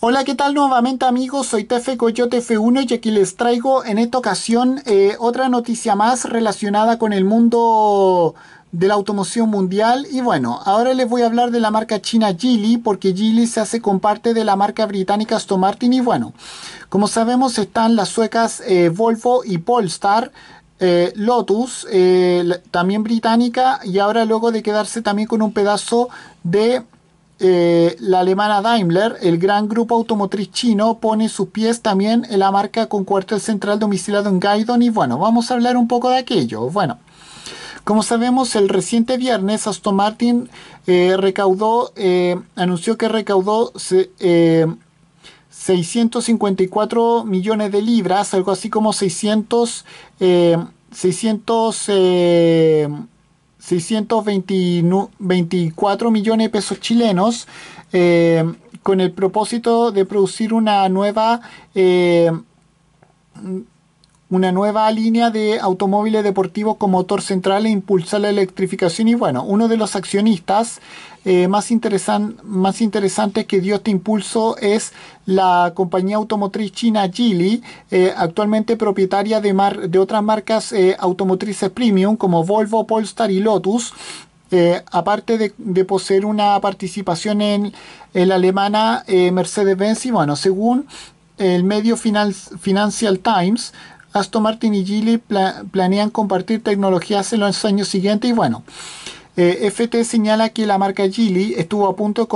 Hola, ¿qué tal nuevamente amigos? Soy Tefe Coyote F1 y aquí les traigo en esta ocasión eh, otra noticia más relacionada con el mundo de la automoción mundial y bueno, ahora les voy a hablar de la marca china Geely porque Geely se hace con parte de la marca británica Aston Martin y bueno, como sabemos están las suecas eh, Volvo y Polestar eh, Lotus, también británica, y ahora luego de quedarse también con un pedazo de eh, la alemana Daimler, el gran grupo automotriz chino, pone sus pies también en la marca con cuartel central domiciliado en Gaidon y bueno, vamos a hablar un poco de aquello. Bueno, como sabemos, el reciente viernes Aston Martin eh, recaudó, eh, anunció que recaudó 654 millones de libras, algo así como 600, 600 624 millones de pesos chilenos eh, con el propósito de producir una nueva eh, una nueva línea de automóviles deportivos con motor central e impulsar la electrificación. Y bueno, uno de los accionistas eh, más, más interesantes que dio este impulso es la compañía automotriz china Geely, eh, actualmente propietaria de, de otras marcas eh, automotrices premium como Volvo, Polestar y Lotus. aparte de, poseer una participación en, la alemana Mercedes-Benz y bueno, según el medio Financial Times, Aston Martin y Geely planean compartir tecnologías en los años siguientes y bueno, eh, FT señala que la marca Geely estuvo a punto de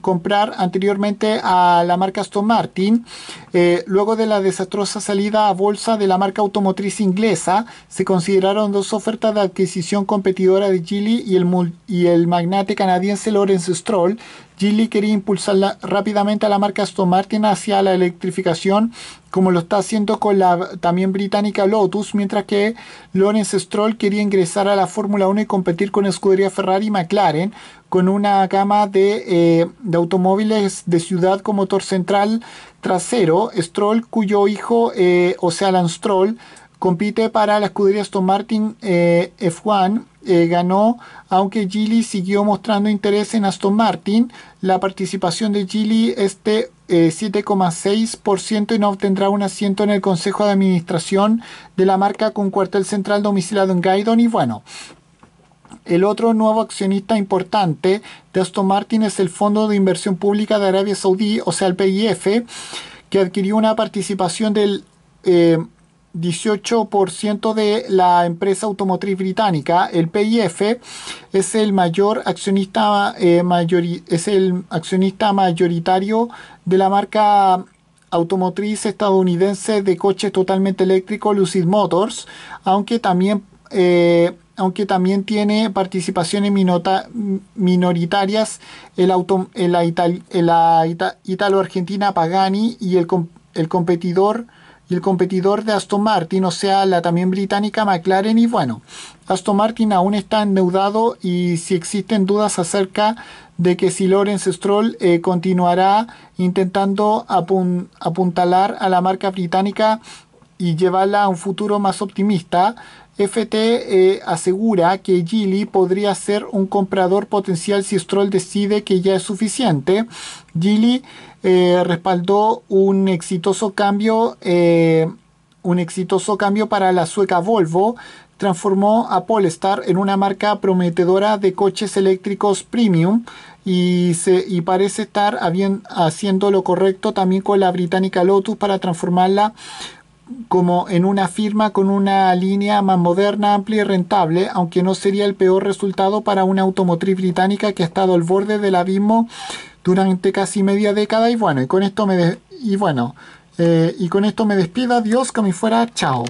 comprar anteriormente a la marca Aston Martin. Eh, luego de la desastrosa salida a bolsa de la marca automotriz inglesa, se consideraron dos ofertas de adquisición competidora de Geely y el, y el magnate canadiense Lawrence Stroll Geely quería impulsar rápidamente a la marca Aston Martin hacia la electrificación, como lo está haciendo con la también británica Lotus, mientras que Lawrence Stroll quería ingresar a la Fórmula 1 y competir con escudería Ferrari y McLaren, con una gama de, eh, de automóviles de ciudad con motor central trasero. Stroll, cuyo hijo, eh, o sea, Alan Stroll, compite para la escudería Aston Martin eh, F1 eh, ganó, aunque Gili siguió mostrando interés en Aston Martin. La participación de Gili es de 7,6% y no obtendrá un asiento en el Consejo de Administración de la marca con cuartel central domiciliado en Gaydon. Y bueno, el otro nuevo accionista importante de Aston Martin es el Fondo de Inversión Pública de Arabia Saudí, o sea, el PIF, que adquirió una participación del eh, 18% de la empresa automotriz británica, el PIF, es el mayor accionista, eh, es el accionista mayoritario de la marca automotriz estadounidense de coches totalmente eléctricos Lucid Motors, aunque también, eh, aunque también tiene participaciones minoritarias en la, italo-argentina Pagani y el, el competidor y el competidor de Aston Martin, o sea, la también británica McLaren. Y bueno, Aston Martin aún está endeudado y si existen dudas acerca de que si Lawrence Stroll eh, continuará intentando apuntalar a la marca británica y llevarla a un futuro más optimista, FT eh, asegura que Geely podría ser un comprador potencial si Stroll decide que ya es suficiente. Geely eh, respaldó un exitoso cambio, eh, un exitoso cambio para la sueca Volvo. Transformó a Polestar en una marca prometedora de coches eléctricos premium y, se, y parece estar haciendo lo correcto también con la británica Lotus para transformarla como en una firma con una línea más moderna, amplia y rentable, aunque no sería el peor resultado para una automotriz británica que ha estado al borde del abismo durante casi media década y bueno, y con esto me y bueno, eh, y con esto me despido, adiós, que me fuera, chao.